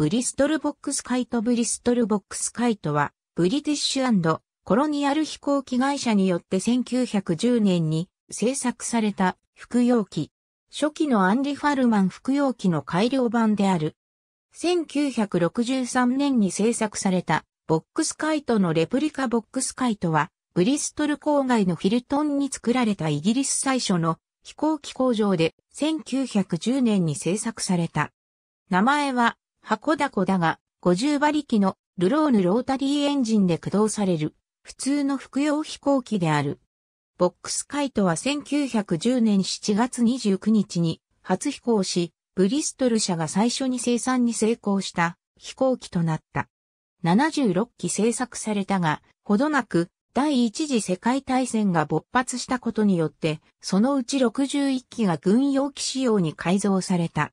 ブリストルボックスカイトブリストルボックスカイトは、ブリティッシュコロニアル飛行機会社によって1910年に製作された複葉機。初期のアンリ・ファルマン複葉機の改良版である。1963年に製作されたボックスカイトのレプリカボックスカイトは、ブリストル郊外のフィルトンに作られたイギリス最初の飛行機工場で1910年に製作された。名前は箱ダコだが、50馬力のルローヌロータリーエンジンで駆動される普通の服用飛行機である。ボックスカイトは1910年7月29日に初飛行し、ブリストル社が最初に生産に成功した飛行機となった。76機製作されたが、ほどなく第一次世界大戦が勃発したことによって、そのうち61機が軍用機仕様に改造された。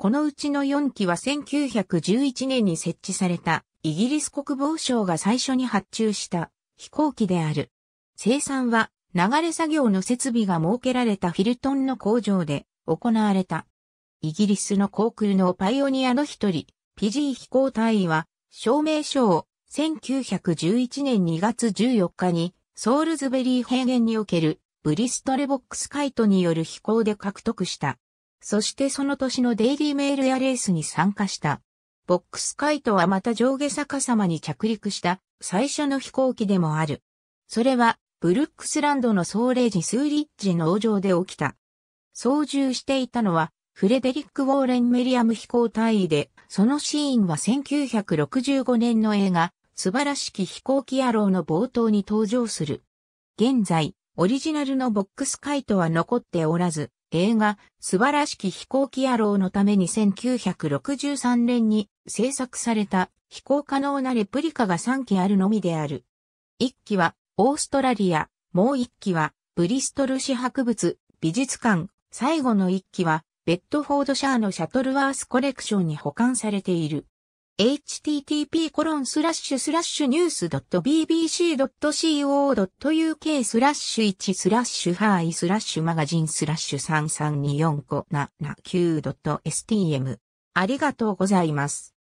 このうちの4機は1911年に設置されたイギリス国防省が最初に発注した飛行機である。生産は流れ作業の設備が設けられたフィルトンの工場で行われた。イギリスの航空のパイオニアの一人、ピジー飛行隊員は証明書を1911年2月14日にソールズベリー平原におけるブリストルボックスカイトによる飛行で獲得した。そしてその年のデイリーメールやレースに参加した。ボックスカイトはまた上下逆さまに着陸した最初の飛行機でもある。それはブルックスランドの総霊時スーリッジ農場で起きた。操縦していたのはフレデリック・ウォーレン・メリアム飛行隊員で、そのシーンは1965年の映画、素晴らしき飛行機野郎の冒頭に登場する。現在、オリジナルのボックスカイトは残っておらず、映画、素晴らしき飛行機野郎のために1963年に制作された飛行可能なレプリカが3機あるのみである。1機はオーストラリア、もう1機はブリストル市博物、美術館、最後の1機はベッドフォードシャーのシャトルワースコレクションに保管されている。Http コロンスラッシュスラッシュニュース .bbc.co.uk スラッシュ1スラッシュハイスラッシュマガジンスラッシュ 3324579.stm ありがとうございます。